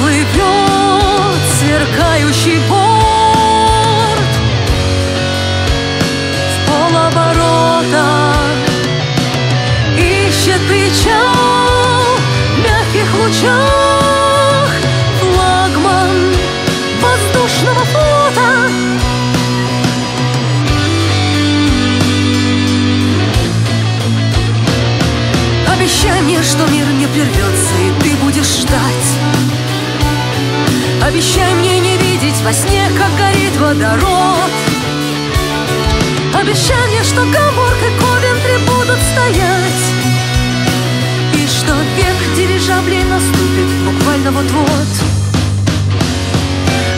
плывет сверкающий борт В полоборота. Ищет причал в мягких лучах Флагман воздушного флота. Обещай мне, что мир не прервется И ты будешь ждать Обещай мне не видеть во сне, как горит водород. Обещай мне, что Гамбург и Ковентри будут стоять. И что век дирижаблей наступит буквально вот-вот.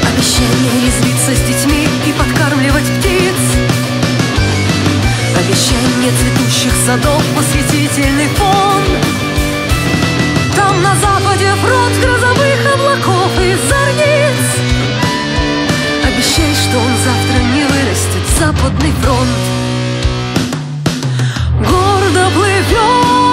Обещай мне резвиться с детьми и подкармливать птиц. Обещай мне цветущих садов восхитительный фон Там на западе фронт грозовых облаков и зорниц. Обещай, что он завтра не вырастет, западный фронт. Гордо плывет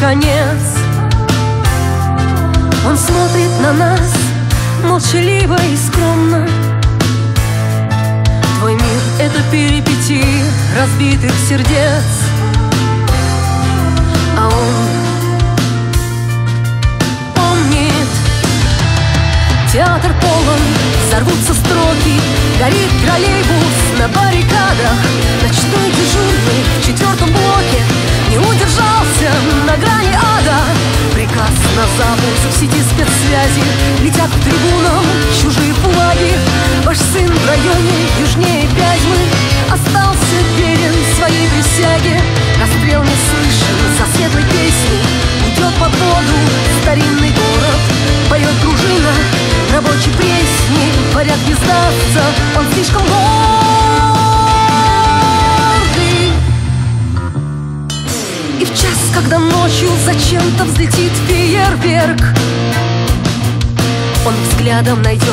конец он смотрит на нас молчаливо и скромно. Твой мир — это перипетии разбитых сердец. А он помнит Театр полон, взорвутся строки Горит троллейбус на баррикадах. Ночной дежурный в четвертом блоке Не удержался на грани ада. Приказ на запуск сети спецсвязи Летят к трибунам чужие флаги. Ваш сын в районе южнее Остался верен своей присяге. Расстрел не слышен за светлой песней Идет под воду старинный город. Поет дружина рабочей пресни Варят не сдастся, он слишком гордый. И в час, когда ночью зачем-то взлетит фейерверк Он взглядом найдет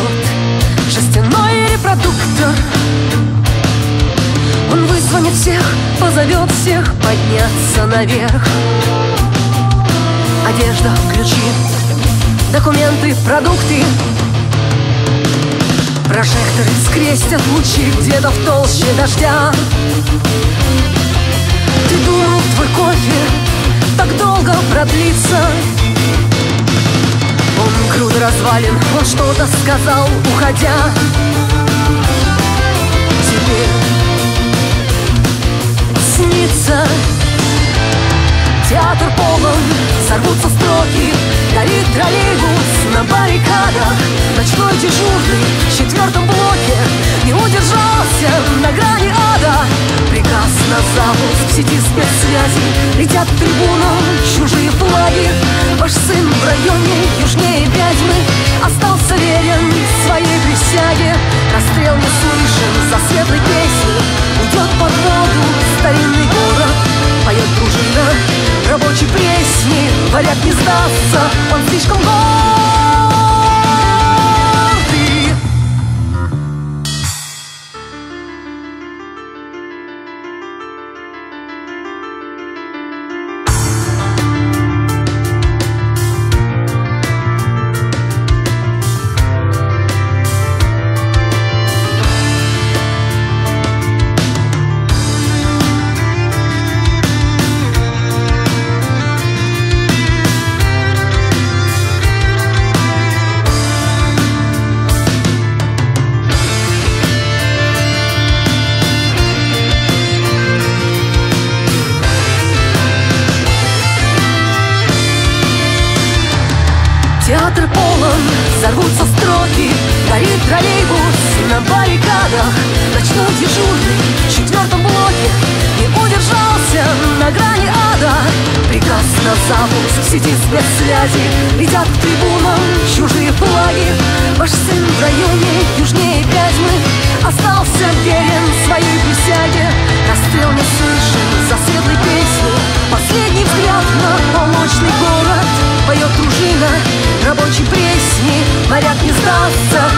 жестяной репродуктор. Он вызвонит всех, позовет всех подняться наверх Одежда, ключи, документы, продукты. Прожекторы скрестят лучи где-то в толще дождя. Ты думал, твой кофе так долго продлится? Он груда развалин, он что-то сказал, уходя. Тебе снится Театр полон, сорвутся строки Горит троллейбус на баррикадах. Ночной дежурный в четвертом блоке Не удержался на грани ада. Приказ на запуск сети спецсвязи. Летят к трибунам чужие флаги. Ваш сын в районе южнее Вязьмы Остался верен своей присяге. Расстрел не слышен за светлой песни Уйдет под воду старинный город Поет дружина. Рабочей пресни Варяг не сдастся, он слишком гордый На запуск сети спецсвязи Летят к трибунам чужие флаги. Ваш сын в районе южнее Вязьмы Остался верен своей присяге. Расстрел не слышен за светлой песней Последний взгляд на полночный город. Поет дружина рабочей пресни Моряк не сдастся,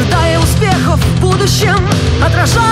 ожидая успехов в будущем. Отражаем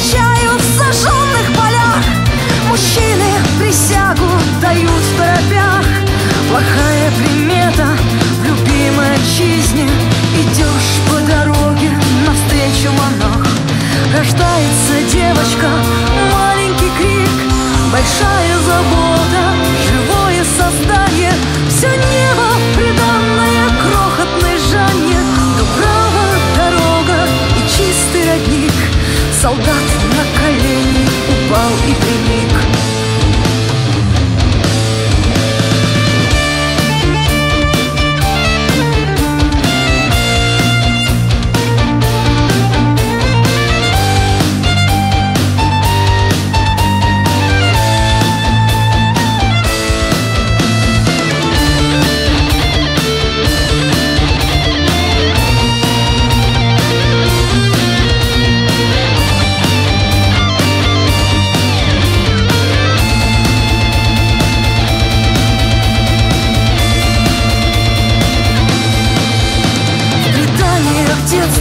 встречаю в сожженных полях. Мужчины присягу дают в торопях. Плохая примета в любимой отчизне. Идешь по дороге навстречу монах. Рождается девочка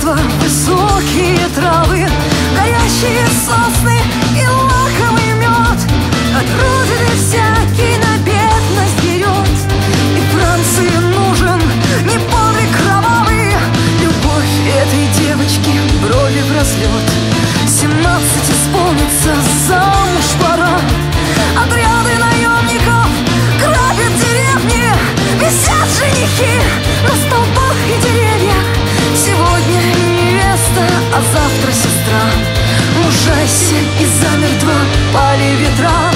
детства Высокие травы, горящие сосны и лаковый мед. От родины всякий на бедность берет. И Франции нужен не подвиг кровавый. Любовь этой девочки брови в разлет Семнадцать исполнится, замуж пора. Отряды наемников грабят деревни Висят женихи. На столбах Мужайся и замертво пали ветра.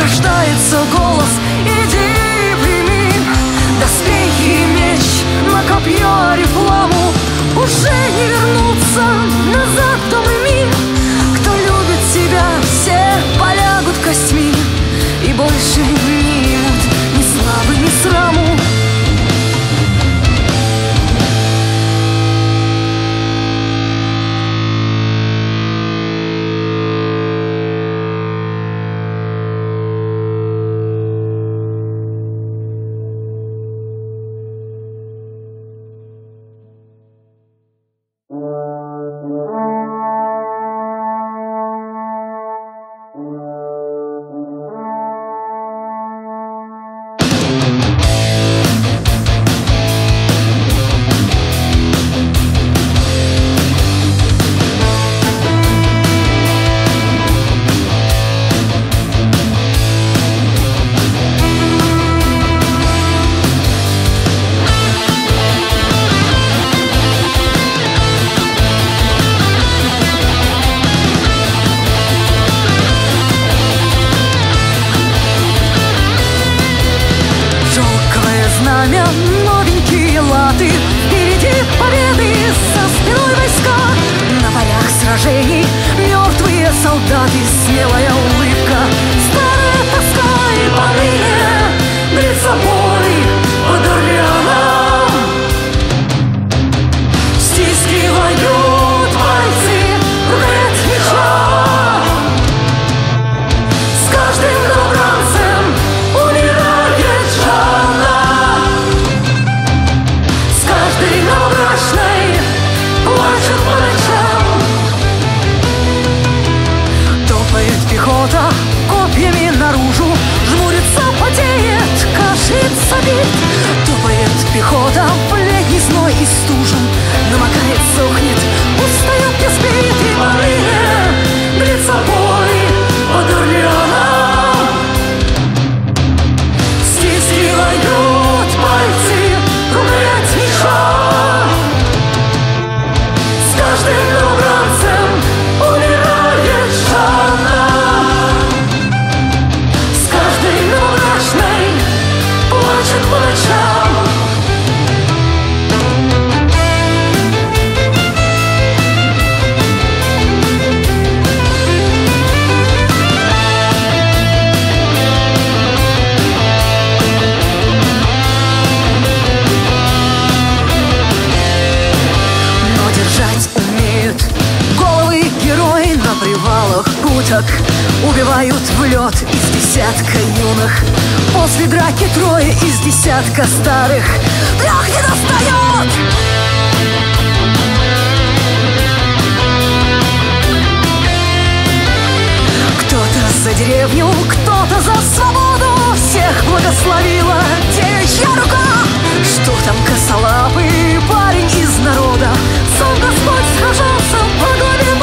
Рождается голос, иди прими. Доспехи и меч на копье рекламу Уже не вернуться назад и мир Кто любит тебя, все полягут костьми. И больше не имут ни славы, ни сраму бит Топает пехота в летний зной и стужу Убивают в лед из десятка юных. После драки трое из десятка старых. Трех не достает! Кто-то за деревню, кто-то за свободу Всех благословила девичья рука. Что там косолапый парень из народа? Сам Господь сражался во главе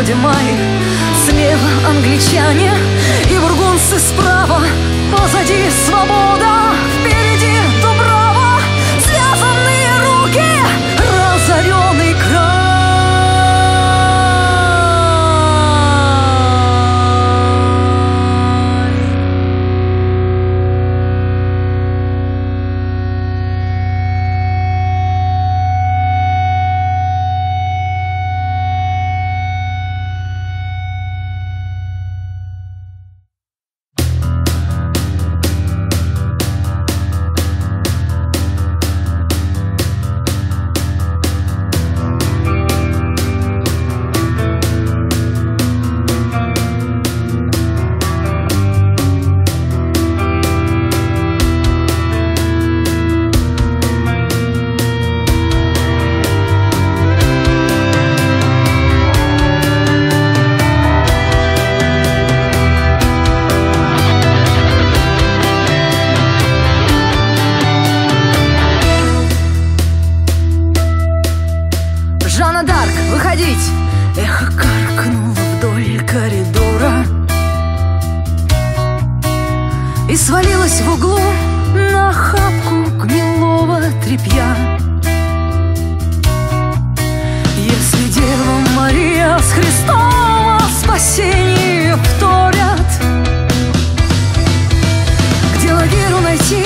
исходе мая Слева англичане и бургунцы справа. По Позади свобода, впереди Жанна Дарк, выходить! Эхо каркнуло вдоль коридора И свалилась в углу на охапку гнилого тряпья Если Дева Мария с Христом о спасении вторят Где лагеру найти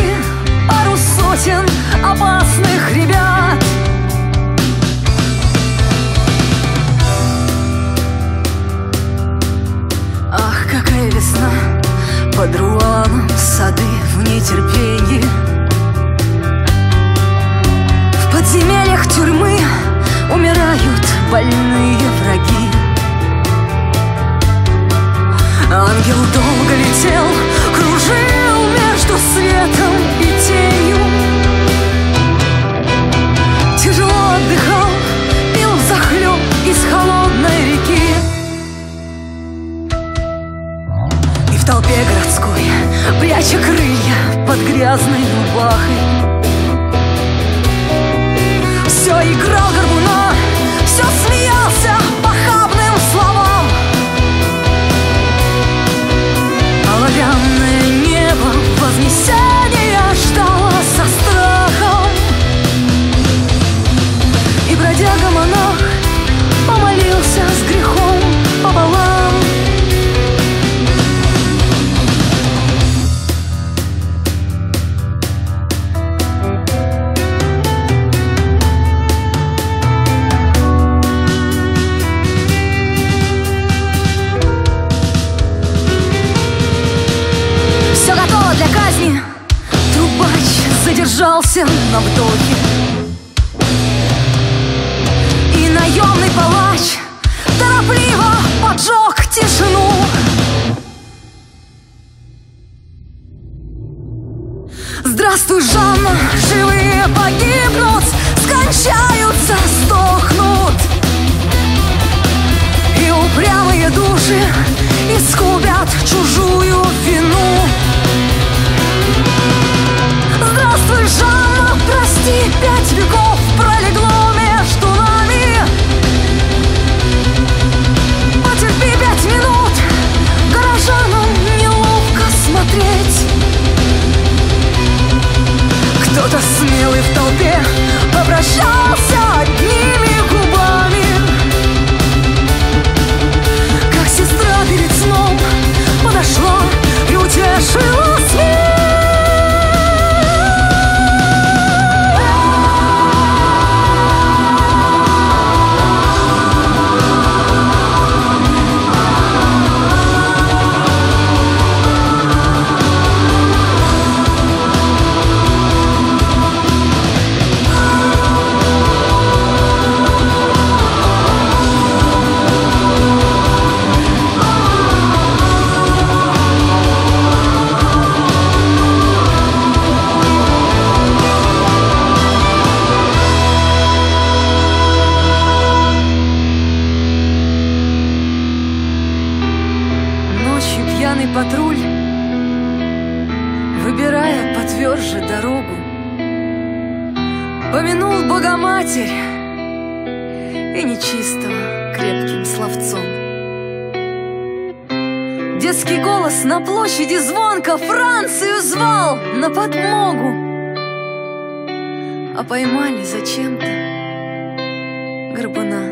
пару сотен опасных ребят какая весна Под руаном сады в нетерпении. В подземельях тюрьмы Умирают больные враги. Ангел долго летел Кружил между светом и тенью. Тяжело отдыхал Пил взахлеб из холодной толпе городской, пряча крылья под грязной рубахой потверже дорогу, помянул Богоматерь и нечистого крепким словцом. Детский голос на площади звонко Францию звал на подмогу. А поймали зачем-то Горбуна